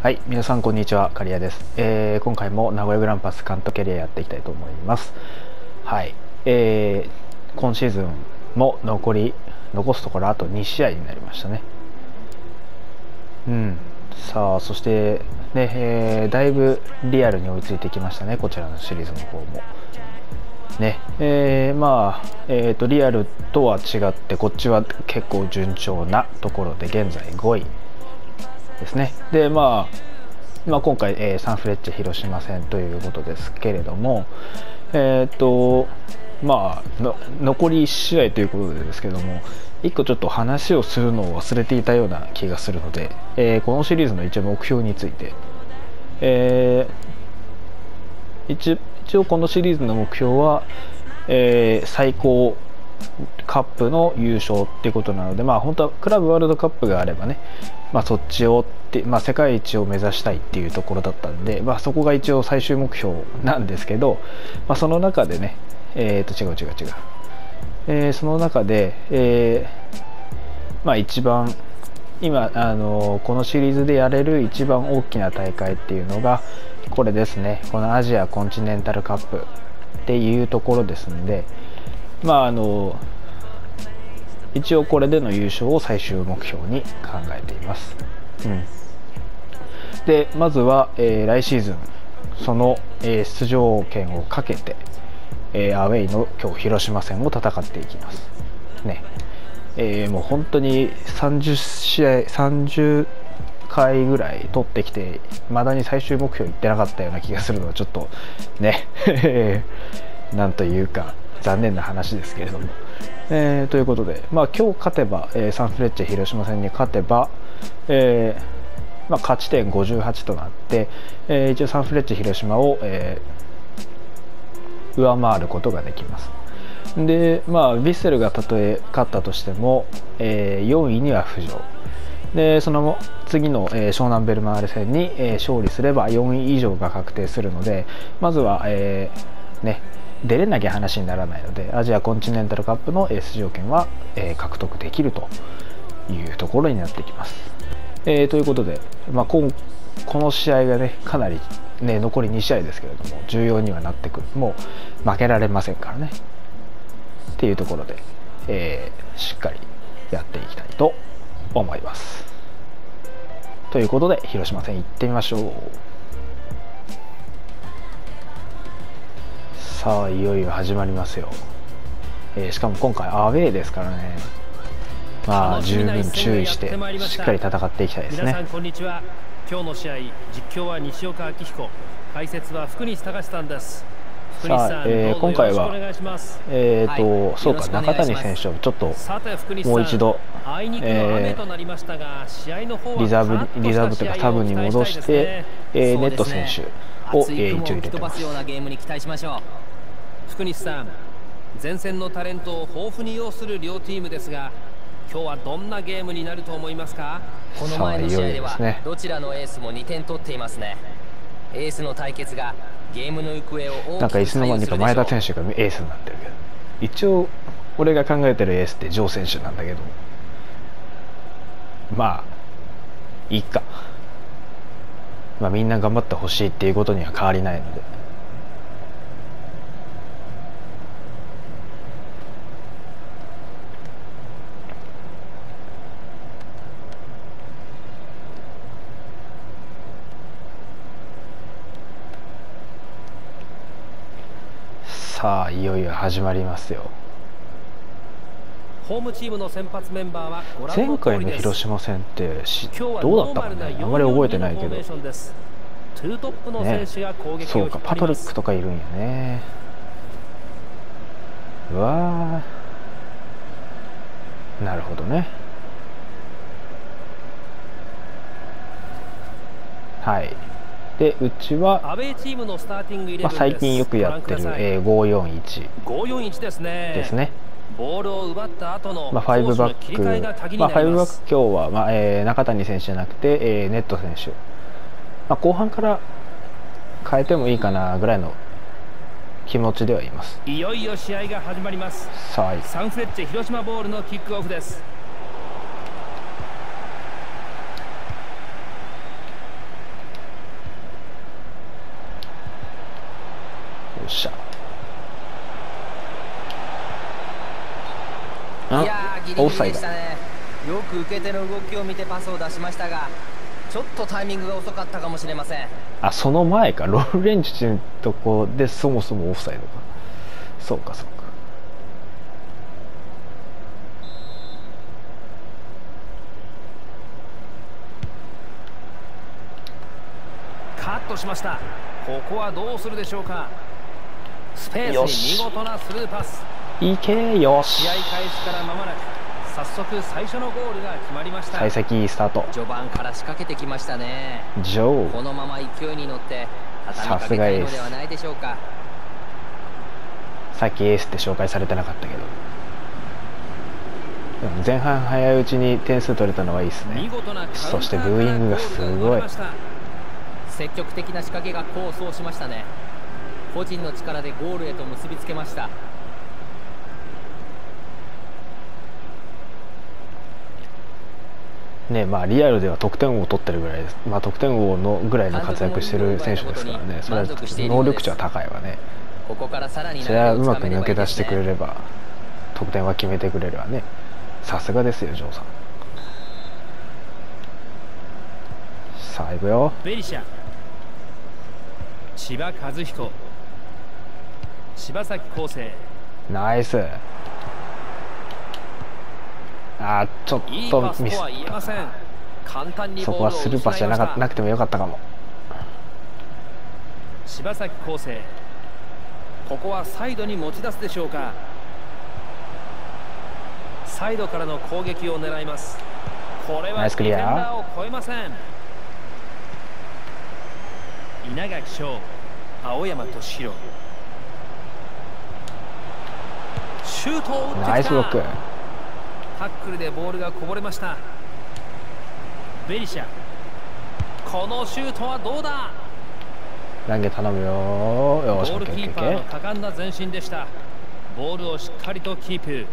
はい、皆さんこんにちは、刈谷です、えー、今回も名古屋グランパス監督キャリアやっていきたいと思います。はい、えー、今シーズンも残り残すところあと2試合になりましたね。うん、さあそしてね、えー、だいぶリアルに追いついてきましたね、こちらのシリーズの方も。ねえー、まあ、えーと、リアルとは違ってこっちは結構順調なところで現在5位ですね。で、まあ、まあ今回、えー、サンフレッチェ広島戦ということですけれどもえっ、とまあ残り1試合ということでですけども1個ちょっと話をするのを忘れていたような気がするので、えー、このシリーズの一応目標について、えー、一応このシリーズの目標は、え、最高カップの優勝っていうことなので、まあ、本当はクラブワールドカップがあればね、まあ、そっちをって、まあ、世界一を目指したいっていうところだったんで、まあ、そこが一応最終目標なんですけど、まあ、その中でね、えー、と違う違う違う、えー、その中で、えー、まあ、一番今あのこのシリーズでやれる一番大きな大会っていうのがこれですね。このアジアコンチネンタルカップっていうところですのでまああの一応これでの優勝を最終目標に考えています、うん、でまずは、えー、来シーズンその、えー、出場権をかけて、えー、アウェイの今日広島戦を戦っていきます。ね。えー、もう本当に30試合30回ぐらい取ってきてまだに最終目標いってなかったような気がするのはちょっとね。なんというか。残念な話ですけれども。えー、ということで、まあ、今日勝てば、えー、サンフレッチェ広島戦に勝てば、えーまあ、勝ち点58となって、えー、一応サンフレッチェ広島を、えー、上回ることができます。で、まあ、ヴィッセルがたとえ勝ったとしても、えー、4位には浮上。でその次の、えー、湘南ベルマーレ戦に、えー、勝利すれば4位以上が確定するのでまずは、えーね、出れなきゃ話にならないのでアジアコンチネンタルカップの出場権は、えー、獲得できるというところになってきます。えー、ということで、まあ、ここの試合がねかなり、ね、残り2試合ですけれども重要にはなってくるもう負けられませんからねっていうところで、えー、しっかりやっていきたいと思います。ということで広島戦行ってみましょう。さあいよいよ始まりますよ、えー、しかも今回アウェーですからね。まあ十分注意してしっかり戦っていきたいですね。皆さんこんにちは。今日の試合実況は西岡明彦。解説は福西隆さんです。さあ、えー、今回は、えーと、はい、そうか、中谷選手をちょっともう一度、えー、リザーブリザーブというか、タブに戻して、ね、えー、ネット選手を、えー、一応入れてます。福西さん前線のタレントを豊富に要する両チームですが今日はどんなゲームになると思いますか？この前の試合ではどちらのエースも2点取っていますね。エースの対決がゲームの行方をなんかいつの間にか前田選手がエースになってるけど一応俺が考えてるエースってジョー選手なんだけど。まあいいか。まあみんな頑張ってほしいっていうことには変わりないのでさあいよいよ始まりますよ。ホームチームの先発メンバーは前回の広島戦ってどうだったかね。あまり覚えてないけど。ね。そうかパトリックとかいるんやね。うわなるほどね。はいでうちは、まあ、最近よくやってる、えー、541ですね。ですね。ボールを奪った後の、まあ、5バック、まあ、5バック今日は、まあえー、中谷選手じゃなくて、えー、ネット選手、まあ、後半から変えてもいいかなぐらいの気持ちではいます。いよいよ試合が始まります。さあサンフレッチェ広島ボールのキックオフですっしゃ。いやギリギリでしたね。よく受け手の動きを見てパスを出しましたがちょっとタイミングが遅かったかもしれません。あその前か。ローレンチのとこでそもそもオフサイドか。そうかそうか。カットしました。ここはどうするでしょうかスペースに見事なスルーパス。いけよし。試合開始から間もなく早速最初のゴールが決まりました。幸先いいスタート。序盤から仕掛けてきましたね。ジョー。このまま勢いに乗って畳みかけたいのではないでしょうか。さっきエースって紹介されてなかったけど。前半早いうちに点数取れたのはいいですね。そしてブーイングがすごい。積極的な仕掛けが功を奏しましたね個人の力でゴールへと結びつけました。ねまあ、リアルでは得点王を取ってるぐらいです、まあ、得点王のぐらいの活躍してる選手ですからね、それは能力値は高いわね、それはうまく抜け出してくれれば、得点は決めてくれるわね、さすがですよ、ジョーさん。さあ、いくよ。ベリシャ。千葉和彦柴崎康生ナイス。あーちょっとミス。そこはスルーパスじゃなかなくてもよかったかも。柴崎康生ここはサイドに持ち出すでしょうか。サイドからの攻撃を狙います。これはディフェンダーを超えません。稲垣翔青山敏弘シュートを打ってナイスブロック。タックルでボールがこぼれました。ベリシャ。このシュートはどうだ？ランゲ頼むよ。ゴールキーパーの果敢な前進でした。ボールをしっかりとキープ。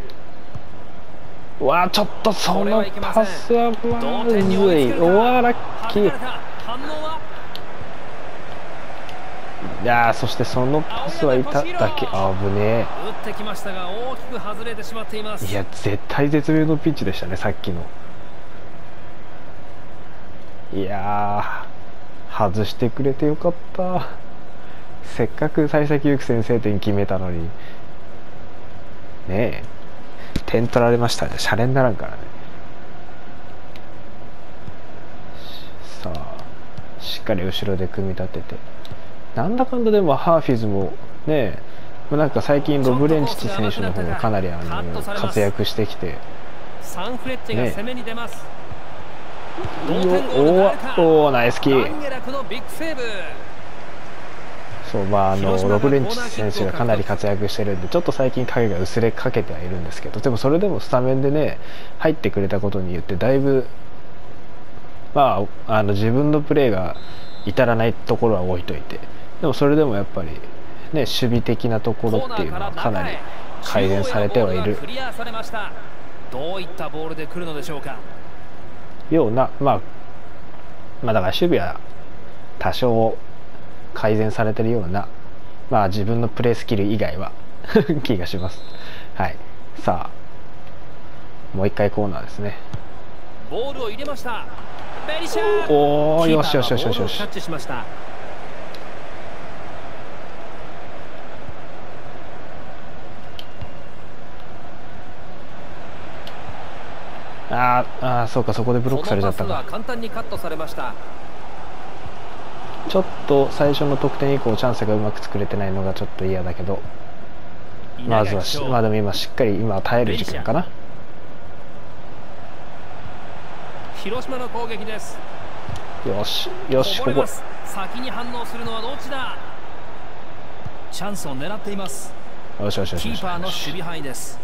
うわちょっとそのパスはまずい。おわラッキーいやそしてそのパスはいただけ。あぶね打ってきましたが大きく外れてしまっています。いや絶対絶妙のピッチでしたねさっきの。いや外してくれてよかった。せっかく幸先よく先制点決めたのに。ねえ。点取られましたね。シャレにならんからね。さあしっかり後ろで組み立ててなんだかんだでもハーフィズもねなんか最近ロブレンチチ選手の方がかなりあの活躍してきて。サンフレッチェが攻めに出ます、ね、おおナイスキー。そうまああのロブレンチ選手がかなり活躍してるんでちょっと最近影が薄れかけてはいるんですけどでもそれでもスタメンでね入ってくれたことによってだいぶまああの自分のプレーが至らないところは置いといてでもそれでもやっぱり、ね、守備的なところっていうのはかなり改善されてはいるどういったボールで来るのでしょうか？ような、まあ、まあだから守備は多少改善されてるような、まあ、自分のプレースキル以外は 気がします。はい、さあもう一回コーナーですね。ボールを入れました。ベリシャおおよしよしよしよしよし。キャッチしました。ああそうかそこでブロックされちゃったか。簡単にカットされました。ちょっと最初の得点以降チャンスがうまく作れてないのがちょっと嫌だけど。まずはしまあでも今しっかり今耐える時間かな。広島の攻撃です。よしよしここ。先に反応するのはどっちだ？チャンスを狙っています。よしよしよし。キーパーの守備範囲です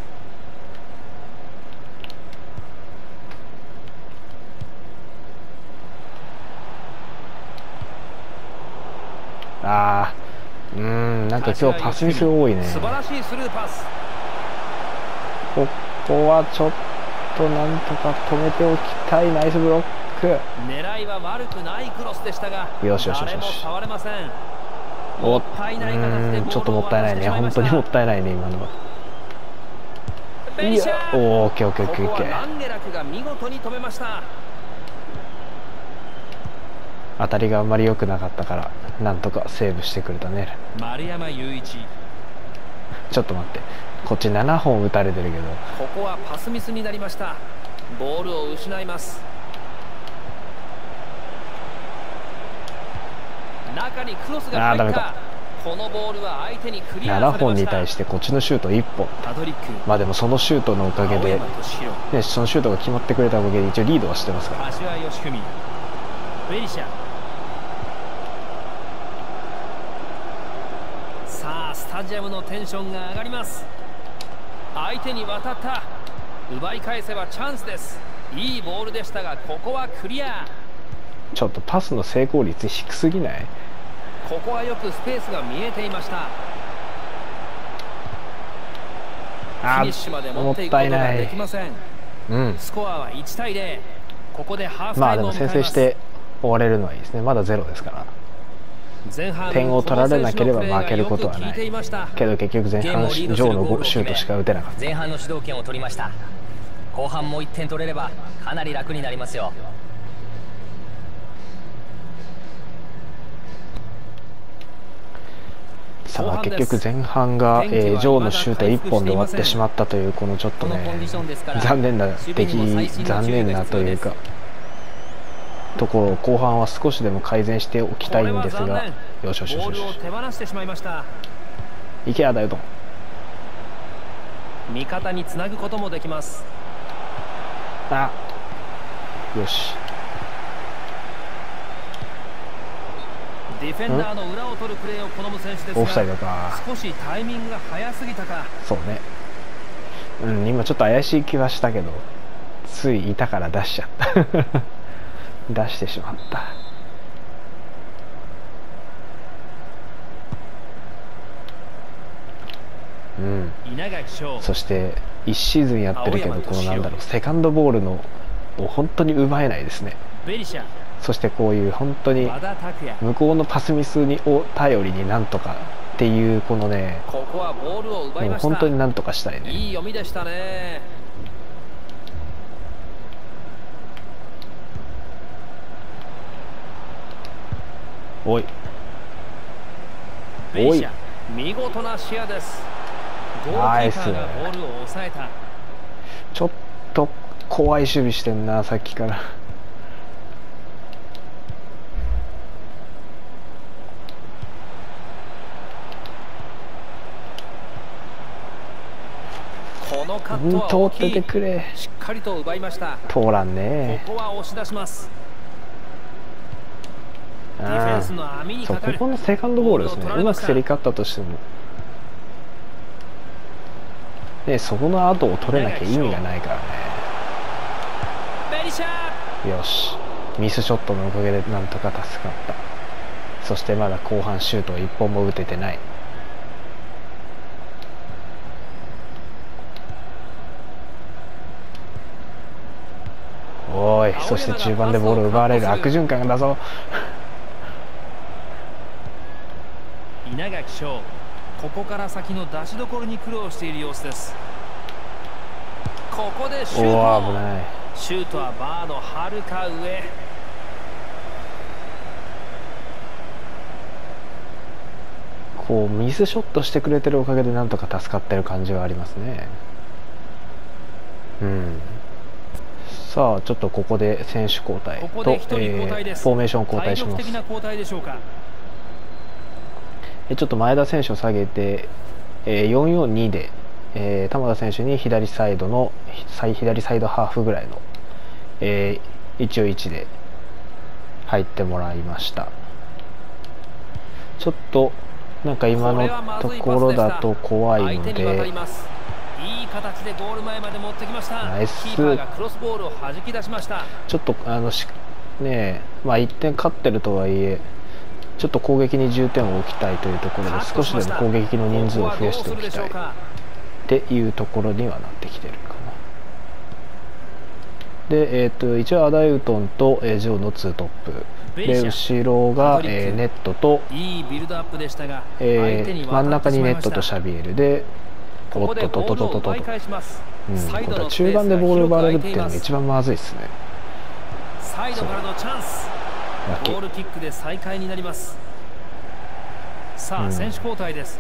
ああうんなんか今日パスミス多いね。素晴らしいスルーパス。ここはちょっとなんとか止めておきたいナイスブロック。狙いは悪くないクロスでしたがよしよしよし誰も触れません。おうーんちょっともったいないね。本当にもったいないね今のは。いやおーオッケーオッケーオッケーオッケー。ランゲラクが見事に止めました。当たりがあんまり良くなかったからなんとかセーブしてくれたね。丸山雄一。ちょっと待って。こっち7本打たれてるけど。ここはパスミスになりました。ボールを失います。中にクロスが入った。このボールは相手にクリア7されました。本に対してこっちのシュート1本。パトリック。まあでもそのシュートのおかげで、ね、そのシュートが決まってくれたおかげで一応リードはしてますから柏義文ベリシャさあスタジアムのテンションが上がります。相手に渡った。奪い返せばチャンスです。いいボールでしたがここはクリア。ちょっとパスの成功率低すぎない？ここはよくスペースが見えていました。フィあニッシュまで持もっっていくことができません。うん。スコアは1対0ここでハーフタイムまあでもを迎えます。先制して終われるのはいいですね。まだゼロですから点を取られなければ負けることはない。けど結局前半上のシュートしか打てなかっ前半の主導権を取りました。後半も1点取れればかなり楽になりますよ。たさあ結局前半が、えー、ジョーのシュート1本で終わってしまったというこのちょっとね残念な守備出にも細心来の注意が残念なというか。必ところを後半は少しでも改善しておきたいんですがよしよしよしよし。手放してしまいましけやだよと。味方につなぐこともできます。あよし。ディフェンダーの裏を取るプレーを好む選手ですがオフサイドか。少しタイミングが早すぎたか。そうね。うん今ちょっと怪しい気はしたけどついいたから出しちゃった出してしまった。うん。そして1シーズンやってるけどこのなんだろう敏セカンドボールのを本当に奪えないですね。そしてこういう本当に向こうのパスミスにを頼りになんとかっていうこのねここはボールを奪いもう本当になんとかしたいね。いい読みでしたねおい。ベリシャ見事な視野です。ゴールキーパーがボールを抑えた。ちょっと怖い守備してんなさっきから。このカッ通っててくれ。しっかりと奪いました。通らんこねこは押し出しますそうここのセカンドボールですね。うまく競り勝ったとしても。でそこの後を取れなきゃ意味がないからね。よし。ミスショットのおかげでなんとか助かった。そしてまだ後半シュートを1本も打ててない。おい。そして中盤でボールを奪われる悪循環だぞ稲垣翔。ここから先の出しどころに苦労している様子です。ここでシュおートシュートはバーのはるか上。こうミスショットしてくれてるおかげでなんとか助かってる感じはありますね。うん。さあちょっとここで選手交代ことえーフォーメーション交代します体力的な交代でしょうかえちょっと前田選手を下げて、えー、442で、えー、玉田選手に左サイドのひ左サイドハーフぐらいの、えー、一応1で入ってもらいました。ちょっとなんか今のところだと怖いので。いい形でゴール前まで持ってきました。ナイス。キーパーがクロスボールを弾き出しました。ちょっとあのしねえまあ1点勝ってるとはいえちょっと攻撃に重点を置きたいというところで少しでも攻撃の人数を増やしておきたいっていうところにはなってきてるかなで、えー、と一応アダイウトンと、えー、ジョーの2トップ。で後ろが、えー、ネットと、いいビルドアップでしたがえー、真ん中にネットとシャビエルでおっととととととと、うん、これ中盤でボール奪われるっていうのが一番まずいですね。サイドからのチャンスボールキックで再開になります。さあ、うん、選手交代です。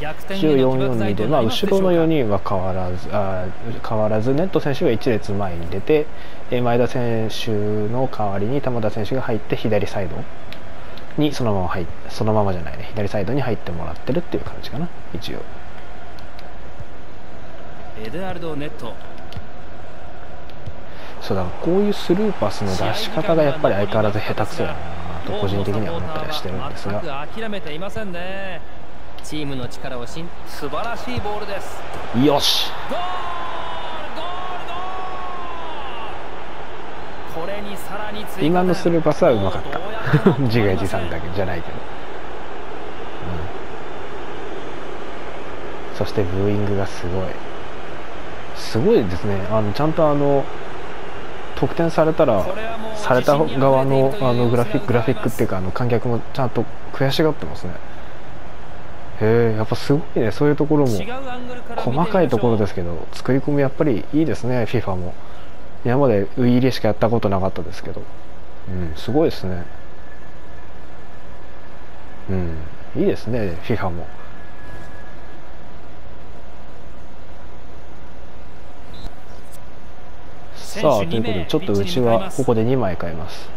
1442で、まあ、後ろの4人は変わらずあ変わらずネット選手が1列前に出て前田選手の代わりに玉田選手が入って左サイドにそのまま入そのままじゃないね。左サイドに入ってもらってるっていう感じかな一応。エドアルド・ネットそうだこういうスルーパスの出し方がやっぱり相変わらず下手くそやなと個人的には思ったりしてるんですが。諦めていませんね。チームの力をし素晴らしいボールです。よし。今のスルーパスはうまかった。自画自賛だけじゃないけど、うん、そしてブーイングがすごい。すごいですね。あのちゃんとあの得点されたらされた側のあのグラフィックグラフィックっていうかあの観客もちゃんと悔しがってますね。へえやっぱすごいね。そういうところも細かいところですけど作り込みやっぱりいいですね FIFA も。今までウイイレしかやったことなかったですけど。うんすごいですね。うんいいですね FIFA も。さあということでちょっとうちはここで2枚買います、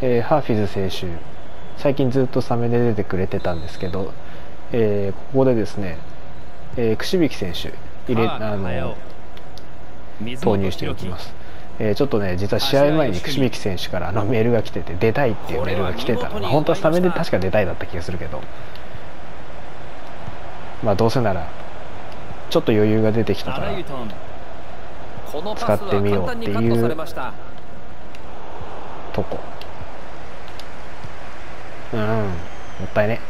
えー、ハーフィズ選手。最近ずっとスタメンで出てくれてたんですけど、えー、ここでですね、えー、串引選手入れあの投入しておきます、えー、ちょっとね実は試合前に串引選手からあのメールが来てて出たいっていうメールが来てた、まあ、本当はスタメンで確か出たいだった気がするけど。まあどうせならちょっと余裕が出てきたから使ってみようっていうとこ。うん。もったいね。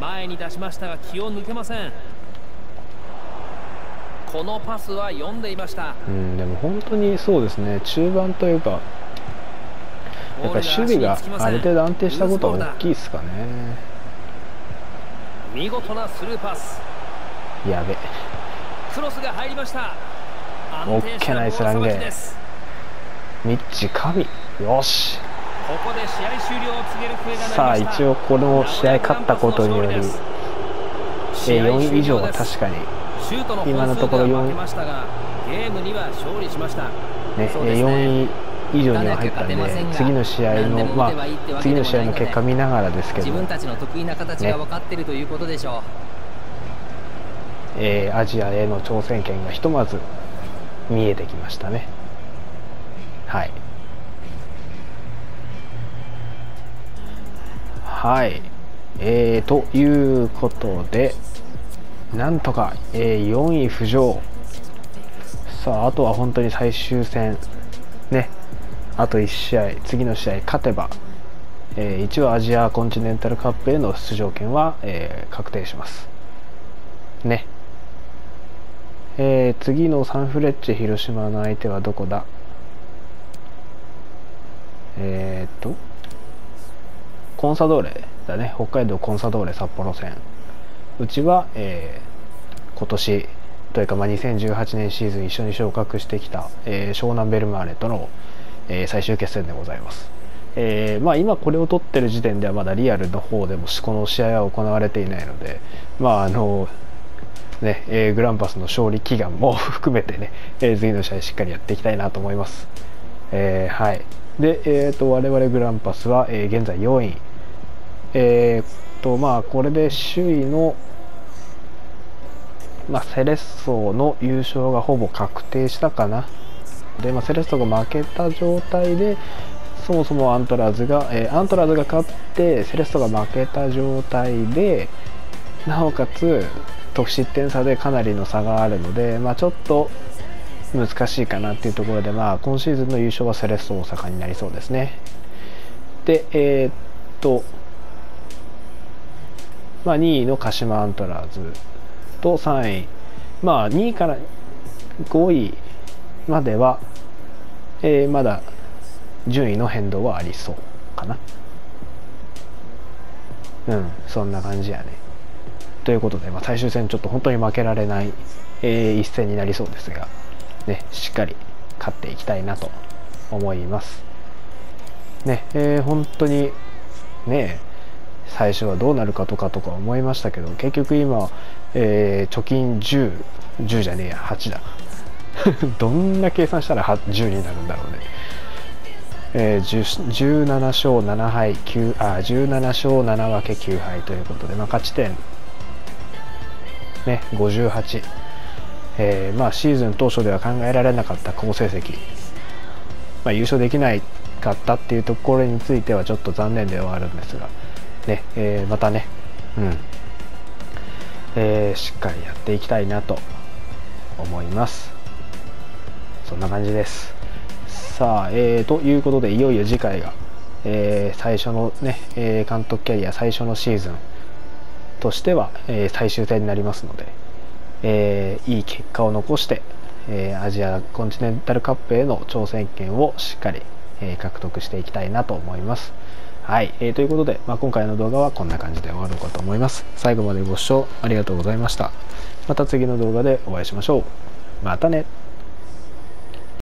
前に出しましたが気を抜けません。このパスは読んでいました。うんでも本当にそうですね。中盤というかやっぱり守備がある程度安定したことは大きいですかね。見事なスルーパス。やべクロスが入りました。オッケーナイスランゲーミッチ神。よし。ここで試合終了を告げる笛がさあ一応この試合勝ったことにより4以上は確かに今のところ4ゲームには勝利しました。ね4位以上には入ったんで次の試合のまあ次の試合の結果見ながらですけど自分たちの得意な形が分かっているということでしょうえー、アジアへの挑戦権がひとまず見えてきましたね。はい。はい。えー、ということでなんとか、えー、4位浮上。さああとは本当に最終戦。ね。あと1試合。次の試合勝てば、えー、一応アジアコンチネンタルカップへの出場権は、えー、確定します。ね。えー、次のサンフレッチェ広島の相手はどこだ？えー、っとコンサドーレだね。北海道コンサドーレ札幌戦うちは、えー、今年というか、まあ、2018年シーズン一緒に昇格してきた、えー、湘南ベルマーレとの、えー、最終決戦でございます、えーまあ、今これを取ってる時点ではまだリアルの方でもこの試合は行われていないので、まあ、あのね、えー、グランパスの勝利祈願も 含めてね、えー、次の試合しっかりやっていきたいなと思います。えー、はい。で、えーと、我々グランパスは、え、現在4位。えーと、まあ、これで首位の、まあ、セレッソの優勝がほぼ確定したかな。で、まあ、セレッソが負けた状態で、そもそもアントラーズが、えー、アントラーズが勝ってセレッソが負けた状態でなおかつ得失点差でかなりの差があるので、まあ、ちょっと難しいかなっていうところで、まあ、今シーズンの優勝はセレッソ大阪になりそうですね。で、えー、っと、まあ、2位の鹿島アントラーズと3位、まあ、2位から5位までは、えー、まだ順位の変動はありそうかなうんそんな感じやねということで、まあ、最終戦ちょっと本当に負けられない、えー、一戦になりそうですが、ね、しっかり勝っていきたいなと思います。ねえー、本当にね最初はどうなるかとかとか思いましたけど結局今、えー、貯金1010じゃねえや8だ。どんな計算したら10になるんだろうね、えー、17勝7敗9あ17勝7分け9敗ということで、まあ、勝ち点、ね、58、えー、まあ、シーズン当初では考えられなかった好成績、まあ、優勝できないかったっていうところについてはちょっと残念ではあるんですが、ねえー、またね、うん。えー、しっかりやっていきたいなと思います。そんな感じです。さあ、えー、ということでいよいよ次回が、えー、最初のね、え監督キャリア最初のシーズン。としては、え最終戦になりますので、えいい結果を残して、えアジアコンチネンタルカップへの挑戦権をしっかり、え獲得していきたいなと思います。はい、えー、ということで、まあ、今回の動画はこんな感じで終わろうかと思います。最後までご視聴ありがとうございました。また次の動画でお会いしましょう。またね